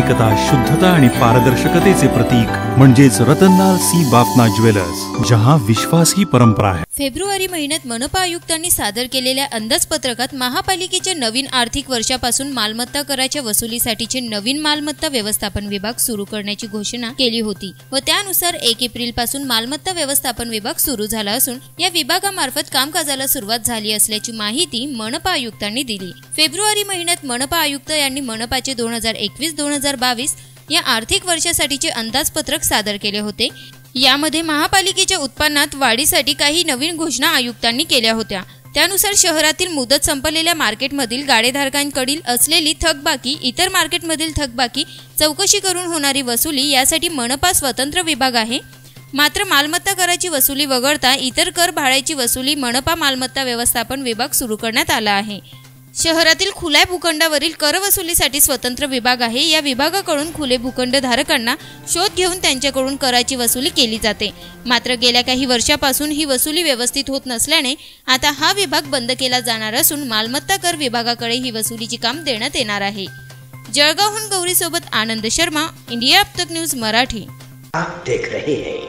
प्रामाणिकता शुद्धता आणि पारदर्शकतेचे प्रतीक म्हणजेच रतनलाल सी. बापना ज्वेलर्स जहा विश्वास ही परंपरा आहे. फेब्रुवारी महिन्यात मनपा आयुक्तांनी सादर केलेल्या अंदाजपत्रकात महापालिकेच्या नवीन आर्थिक वर्षापासून मालमत्ता कराच्या वसुलीसाठीचे नवीन मालमत्ता व्यवस्थापन विभाग सुरू करण्याची घोषणा केली होती व त्यानुसार एक एप्रिलपासून मालमत्ता व्यवस्थापन विभाग सुरू झाला असून या विभागामार्फत कामकाजाला सुरुवात झाली असल्याची माहिती मनपा आयुक्तांनी दिली. फेब्रुवारी महिन्यात मनपा आयुक्त यांनी मनपाचे दोन हजार एकवीस दोन हजार हजार बावीस या आर्थिक वर्षासाठीचे अंदाजपत्रक सादर केले होते. यामध्ये महापालिकेच्या उत्पन्नात वाढीसाठी काही नवीन घोषणा आयुक्तांनी केल्या होत्या. त्यानुसार शहरातील मुदत संपलेल्या मार्केटमधील गाडेधारकांकडील असलेली थकबाकी इतर मार्केटमधील थकबाकी चौकशी करून होणारी वसुली यासाठी मनपा स्वतंत्र विभाग आहे. मात्र मालमत्ता कराची वसुली वगळता इतर कर भाड्याची वसुली मनपा मालमत्ता व्यवस्थापन विभाग सुरू करण्यात आला आहे. शहरातील खुल्या भूखंडावरील कर वसुलीसाठी स्वतंत्र विभाग आहे. या विभागाकडून खुले भूखंड धारकांना शोध घेऊन त्यांच्याकडून कराची वसुली केली जाते. मात्र गेल्या काही वर्षापासून ही वसुली व्यवस्थित होत नसल्याने आता हा विभाग बंद केला जाणार असून मालमत्ता कर विभागाकडे ही वसुलीची काम देण्यात येणार आहे. जळगावहून गौरीसोबत आनंद शर्मा इंडिया अब तक न्यूज मराठी. आप देख रहे हैं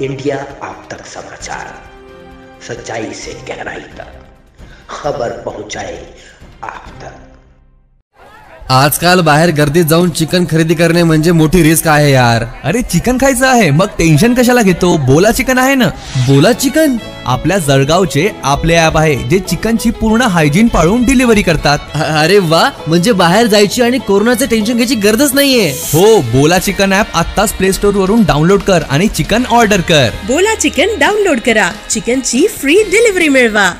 इंडिया आप तक समाचार। सच्चाई से गहराई तक। खबर पहुंचाए आप तक। आजकाल बाहेर गर्दीत जाऊन चिकन खरेदी करणे म्हणजे मोठी रिस्क आहे यार. अरे चिकन खायचं आहे मग टेन्शन कशाला घेतो? बोला चिकन आहे ना. बोला चिकन? आपल्या जळगावचे आपले ऍप आहे जे चिकनची पूर्ण हायजीन पाळून डिलिव्हरी करतात. अरे वा म्हणजे बाहेर जायची आणि कोरोनाचं टेन्शन घ्यायची गरजच नाहीये. हो बोला चिकन ऍप आत्ताच प्ले स्टोर वरून डाउनलोड कर आणि चिकन ऑर्डर कर. बोला चिकन डाउनलोड करा. चिकनची फ्री डिलिव्हरी मिळवा.